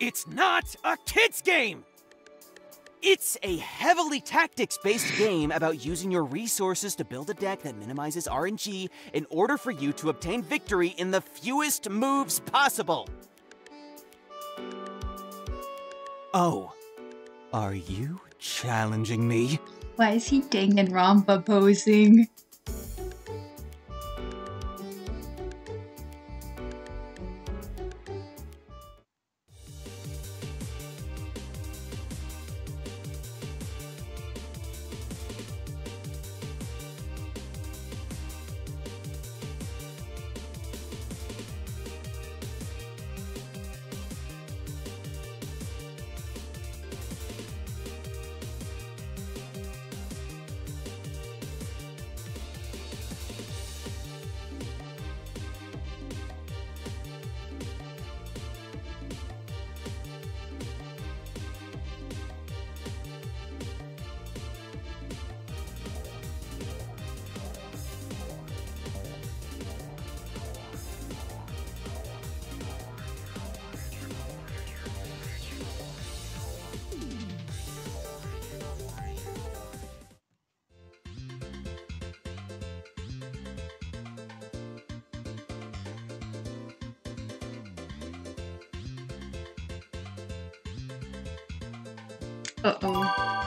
It's not a kid's game! It's a heavily tactics-based game about using your resources to build a deck that minimizes RNG in order for you to obtain victory in the fewest moves possible. Oh, are you challenging me? Why is he Danganronpa posing? Uh-oh.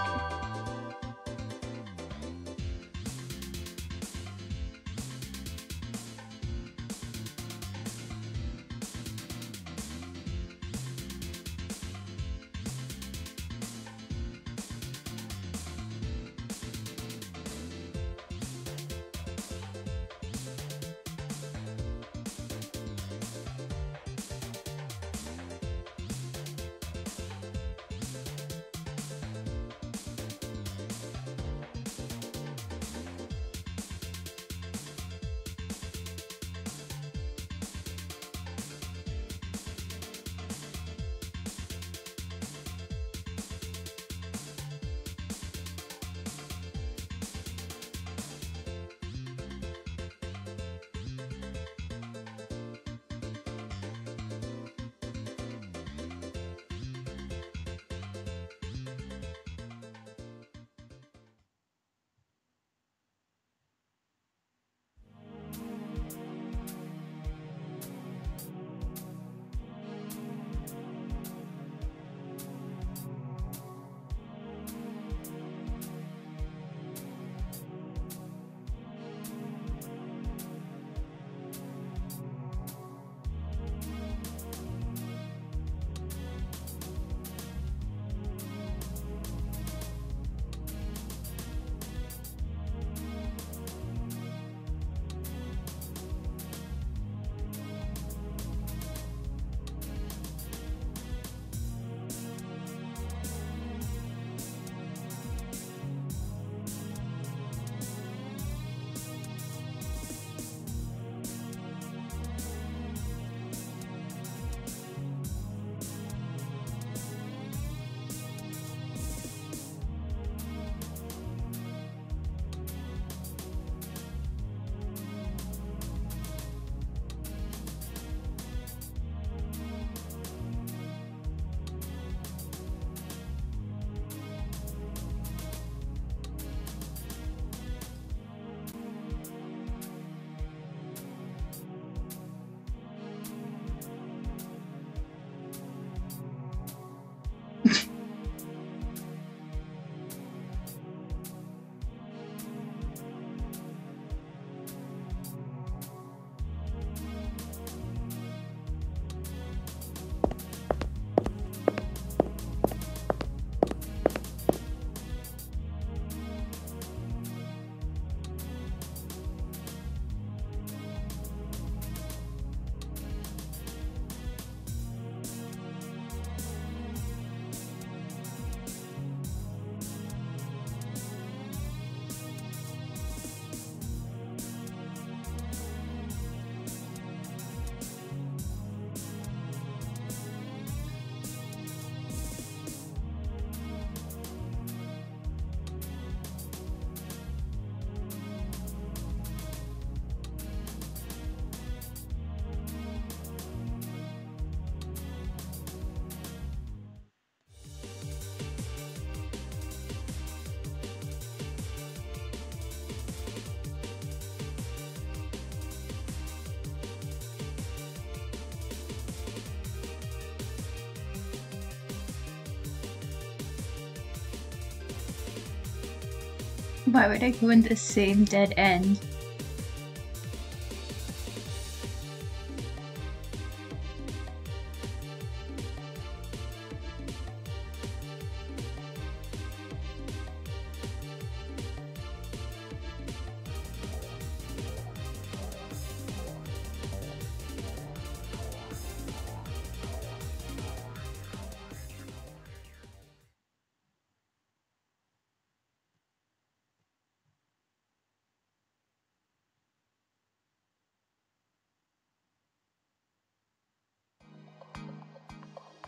Why would I go in the same dead end?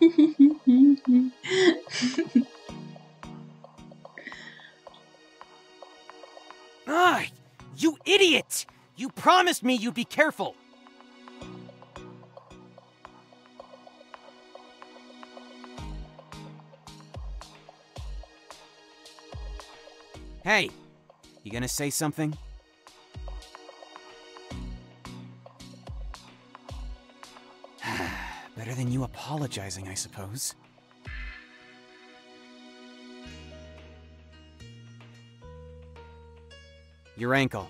Ah, you idiot! You promised me you'd be careful. Hey, you gonna say something? than you apologizing, I suppose. Your ankle.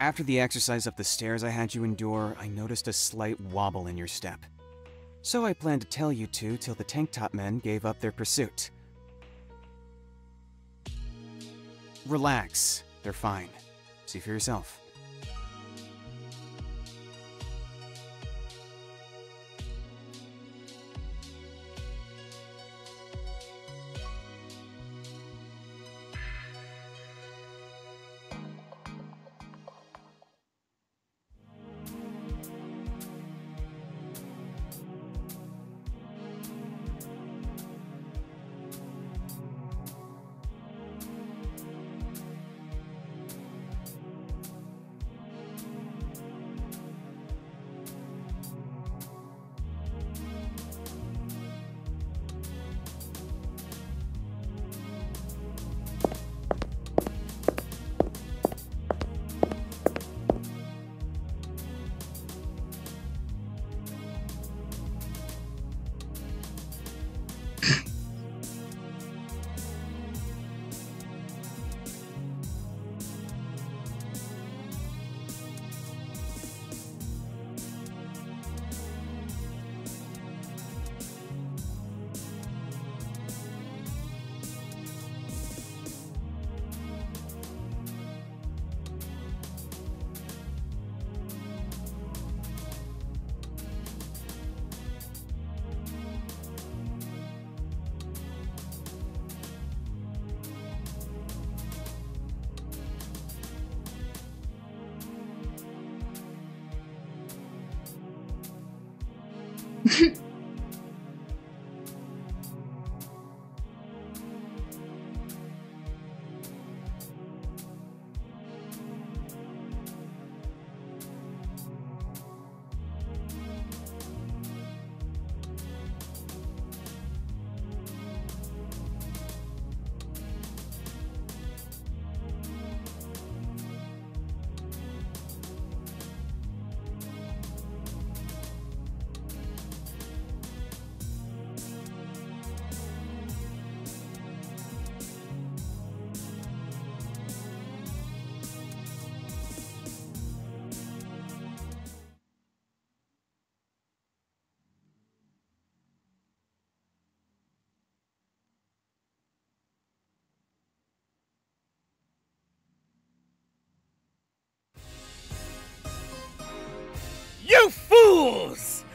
After the exercise up the stairs I had you endure, I noticed a slight wobble in your step. So I planned to tell you two till the tank top men gave up their pursuit. Relax, they're fine. See for yourself.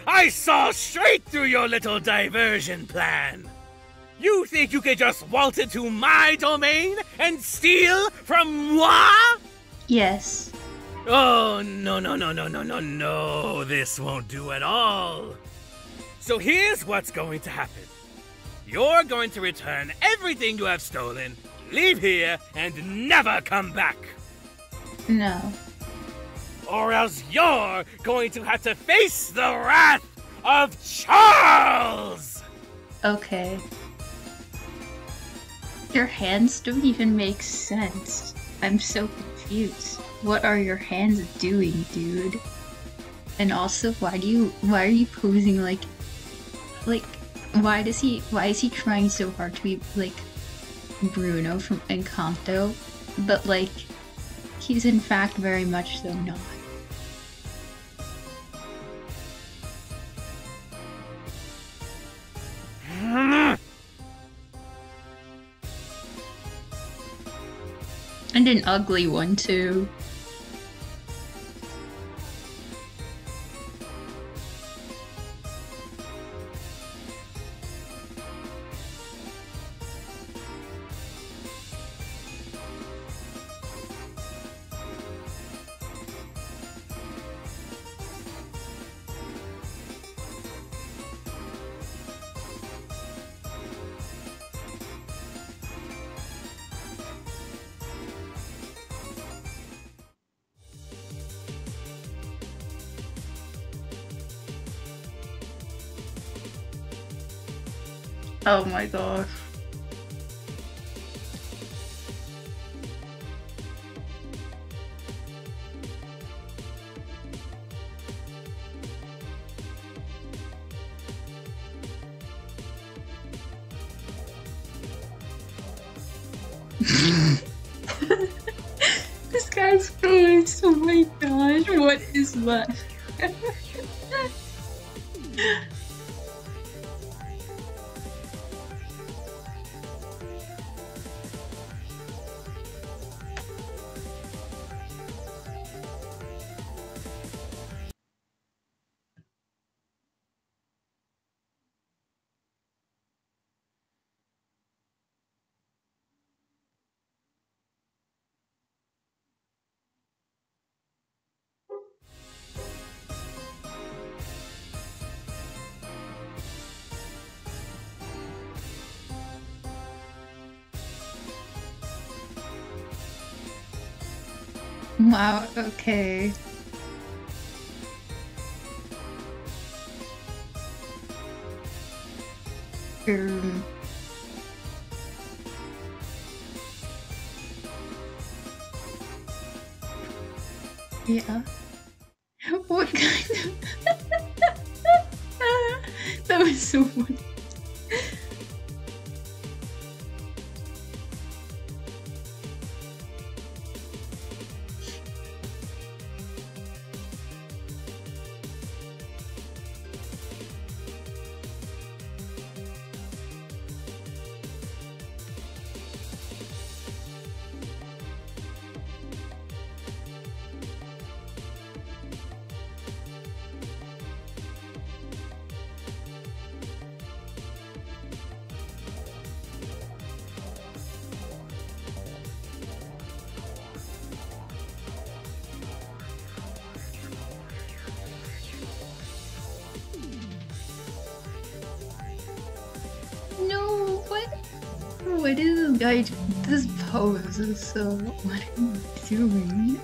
I saw straight through your little diversion plan. You think you can just waltz into my domain and steal from moi? Yes. Oh, no, no, no, no, no, no, no. This won't do at all. So here's what's going to happen you're going to return everything you have stolen, leave here, and never come back. No. Or else you're going to have to face the wrath of Charles! Okay. Your hands don't even make sense. I'm so confused. What are your hands doing, dude? And also, why do you why are you posing like like why does he why is he trying so hard to be like Bruno from Encanto? But like he's in fact very much so not. And an ugly one too. Oh my gosh. Wow, okay. Um, yeah. What kind of... that was so funny. So. What are you doing?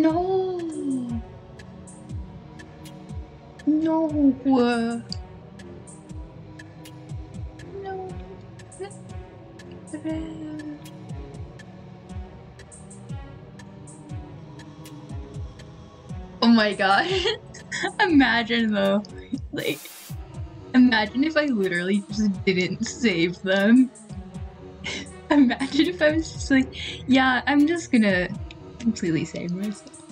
No. No. Uh, no. Oh my god. imagine though. Like, imagine if I literally just didn't save them. imagine if I was just like, yeah, I'm just gonna completely save myself.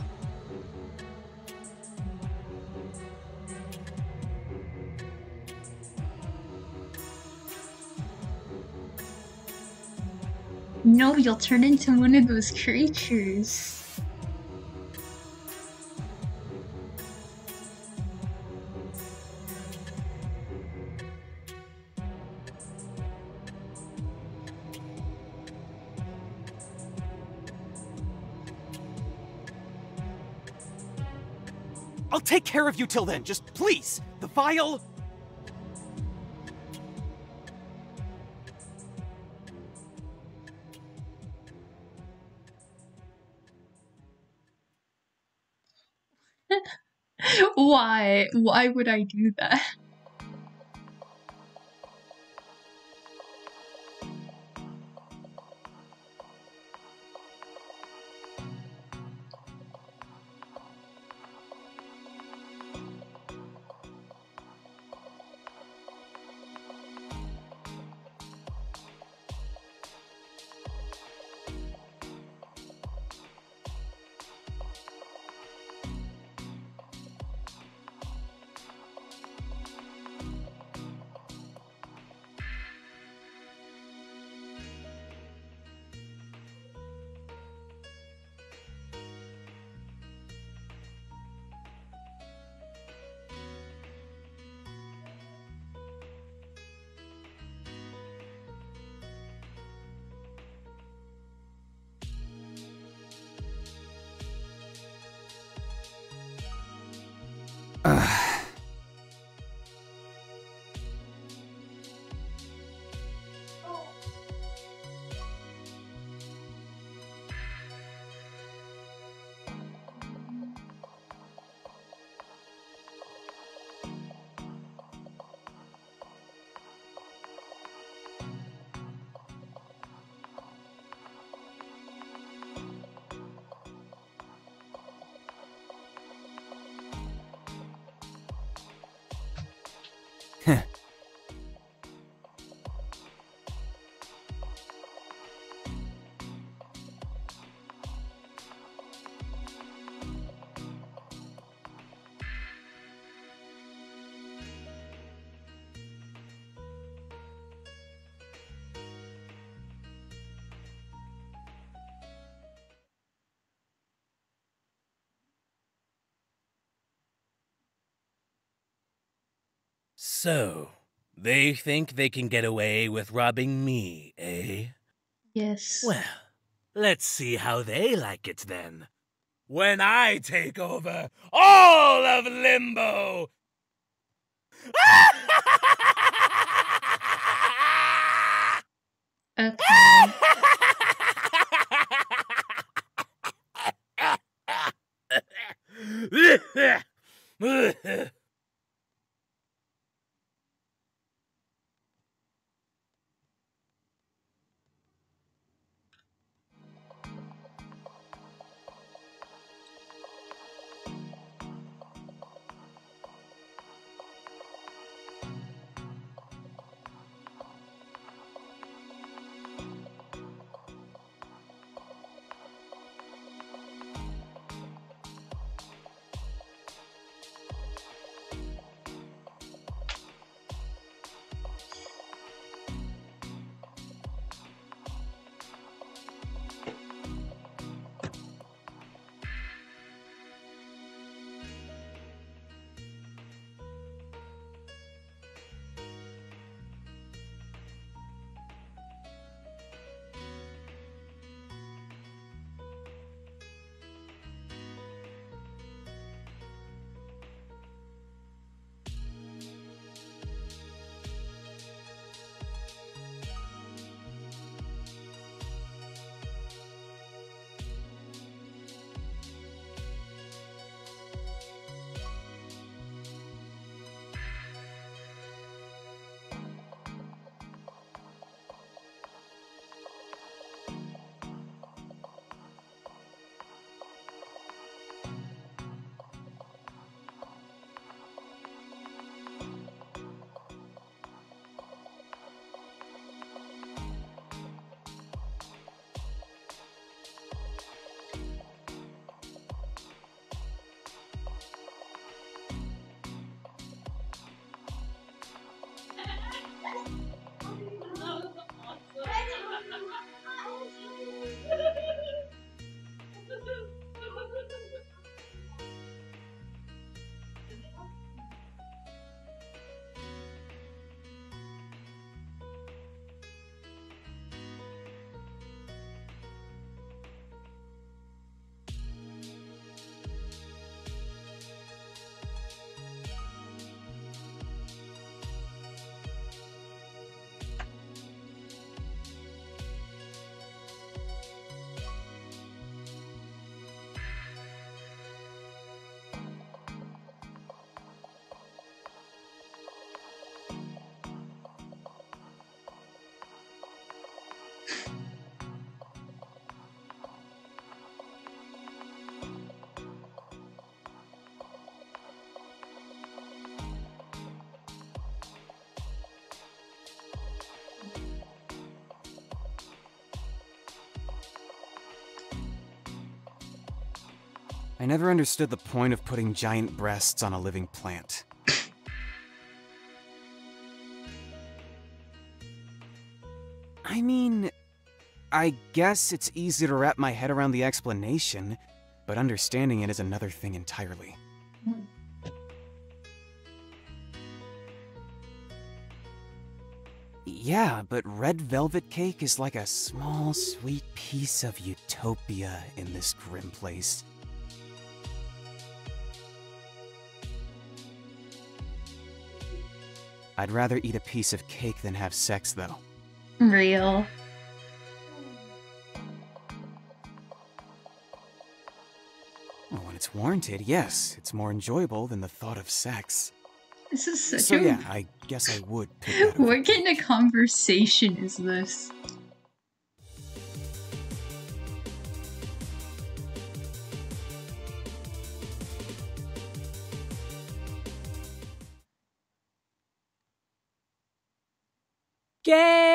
No, you'll turn into one of those creatures. Take care of you till then. Just please, the file. Why? Why would I do that? So, they think they can get away with robbing me, eh? Yes. Well, let's see how they like it then. When I take over all of Limbo! Okay. I never understood the point of putting giant breasts on a living plant. I mean, I guess it's easy to wrap my head around the explanation, but understanding it is another thing entirely. Yeah, but red velvet cake is like a small, sweet piece of utopia in this grim place. I'd rather eat a piece of cake than have sex, though. Real. Well, when it's warranted, yes, it's more enjoyable than the thought of sex. This is such So a yeah, I guess I would pick What kind of conversation is this? Gay!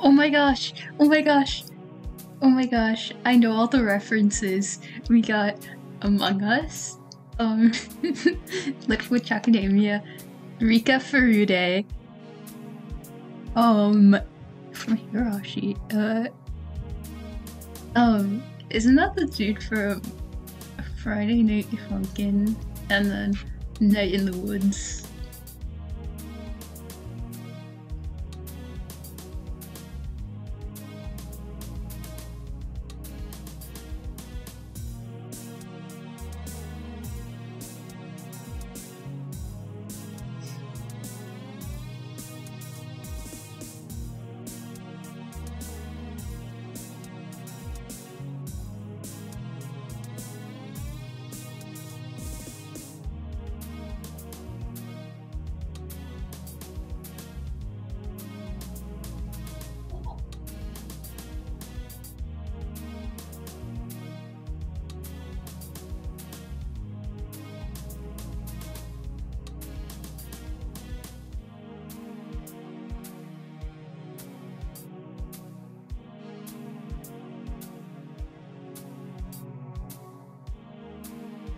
Oh my gosh! Oh my gosh! Oh my gosh! I know all the references. We got Among Us, um, Witch Academia, Rika Furude, um, from Higurashi. Uh, um, isn't that the dude from Friday Night Funkin' and then Night in the Woods?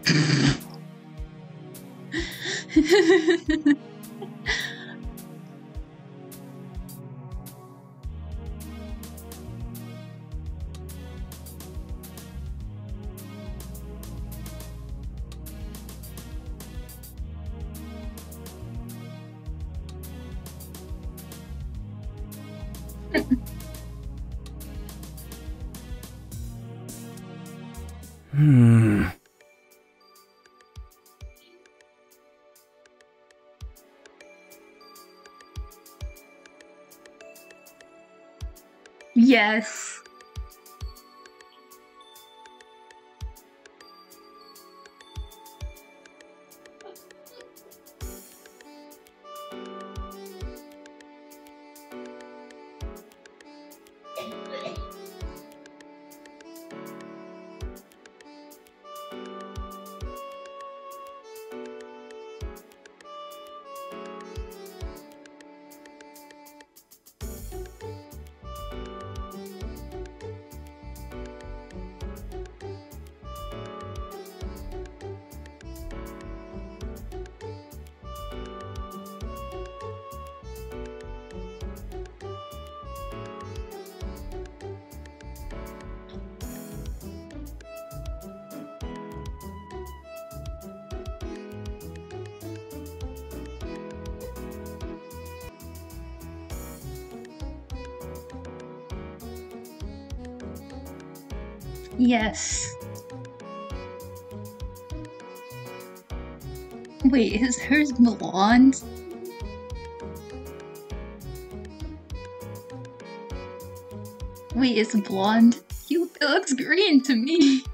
Hmm. yes. Yes. Wait, is hers blonde? Wait, it's blonde? You, it looks green to me.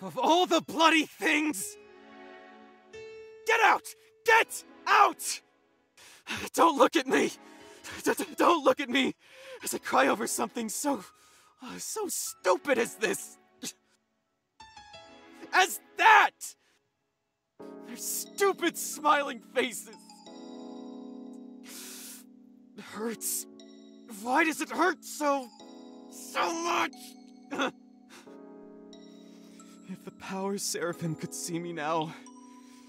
Of all the bloody things! Get out! Get out! Don't look at me! Don't look at me as I cry over something so. uh, so stupid as this! As that! Their stupid smiling faces! It hurts. Why does it hurt so. so much? if the Power Seraphim could see me now,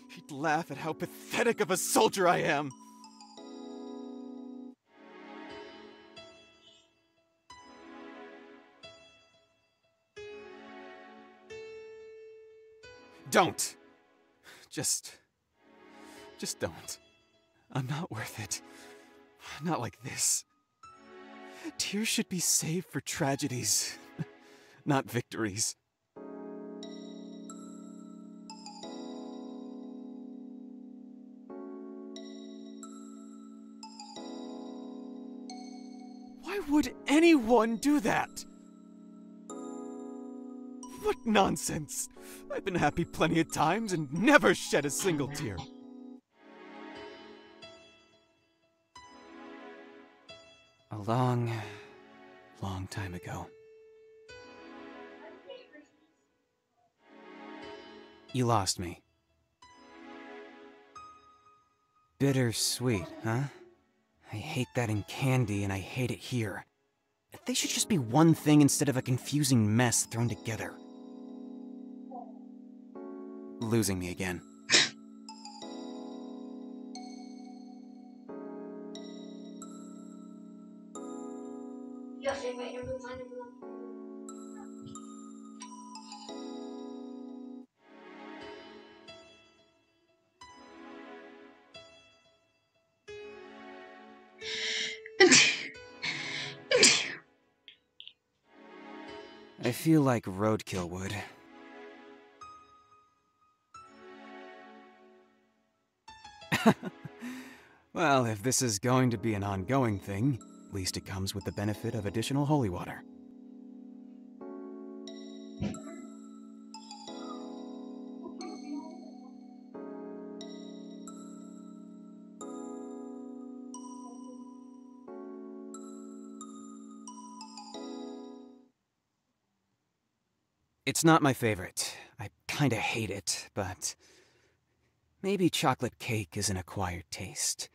he'd laugh at how pathetic of a soldier I am. Don't. Just. Just don't. I'm not worth it. Not like this. Tears should be saved for tragedies, not victories. Would anyone do that? What nonsense! I've been happy plenty of times and never shed a single tear. A long, long time ago. You lost me. Bittersweet, huh? I hate that in candy and I hate it here. They should just be one thing instead of a confusing mess thrown together. Losing me again. Feel like roadkill would. well, if this is going to be an ongoing thing, at least it comes with the benefit of additional holy water. It's not my favorite. I kinda hate it, but maybe chocolate cake is an acquired taste.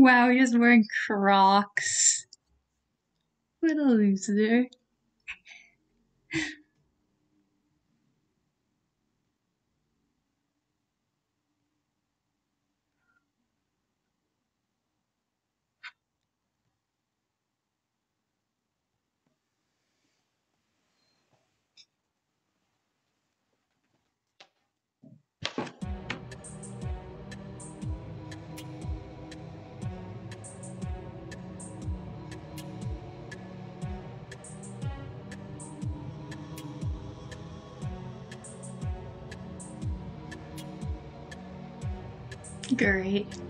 Wow, he's wearing Crocs. What a loser. Great.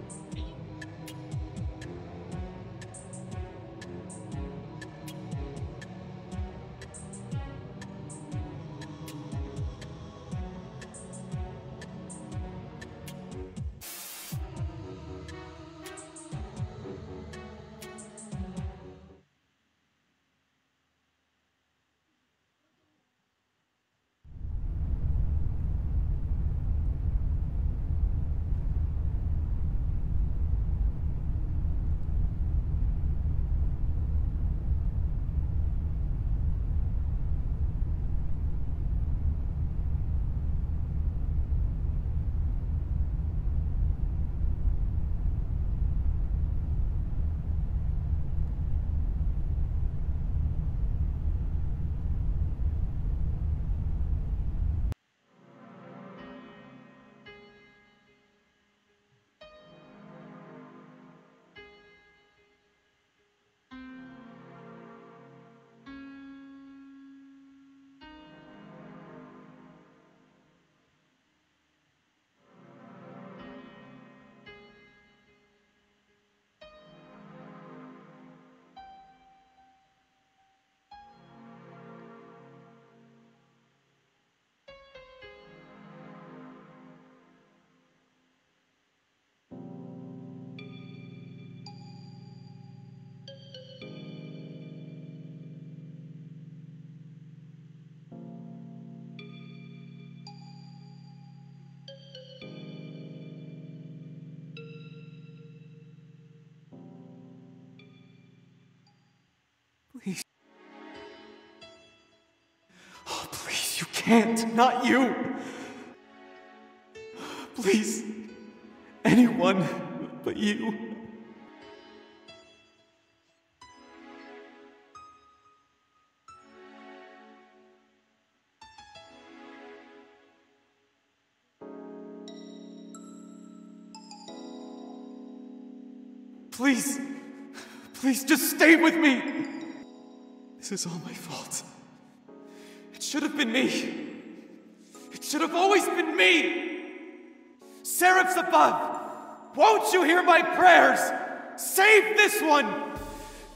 Can't. Not you. Please. Anyone but you. Please. Please just stay with me. This is all my fault. It should have been me. Should have always been me. Seraphs above, won't you hear my prayers? Save this one.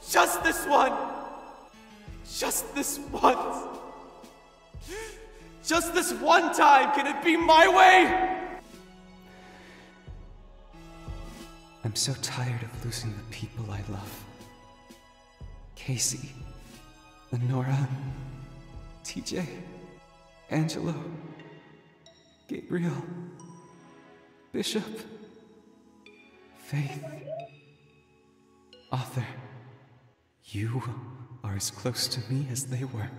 Just this one. Just this once. Just this one time, can it be my way? I'm so tired of losing the people I love. Casey, Lenora, TJ, Angelo, Gabriel, Bishop, Faith, Arthur. You are as close to me as they were.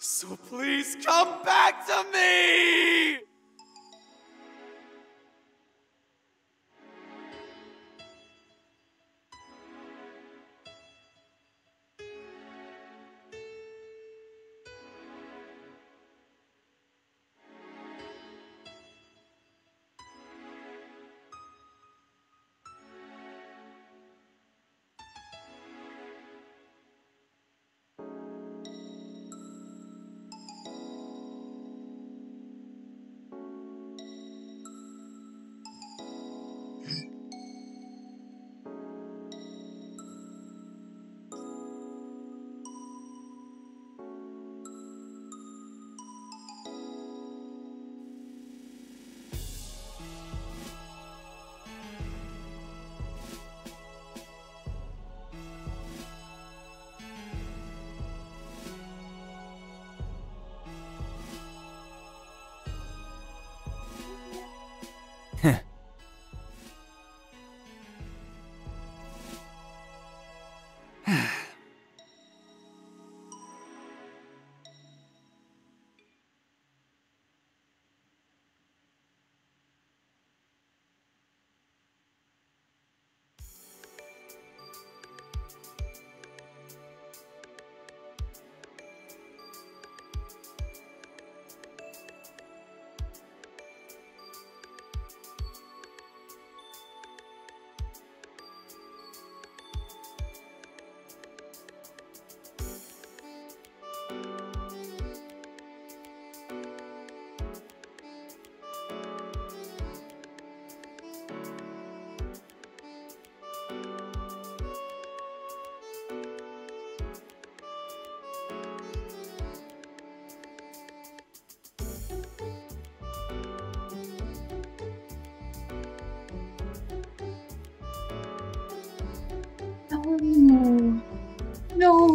So please come back to me! No. No.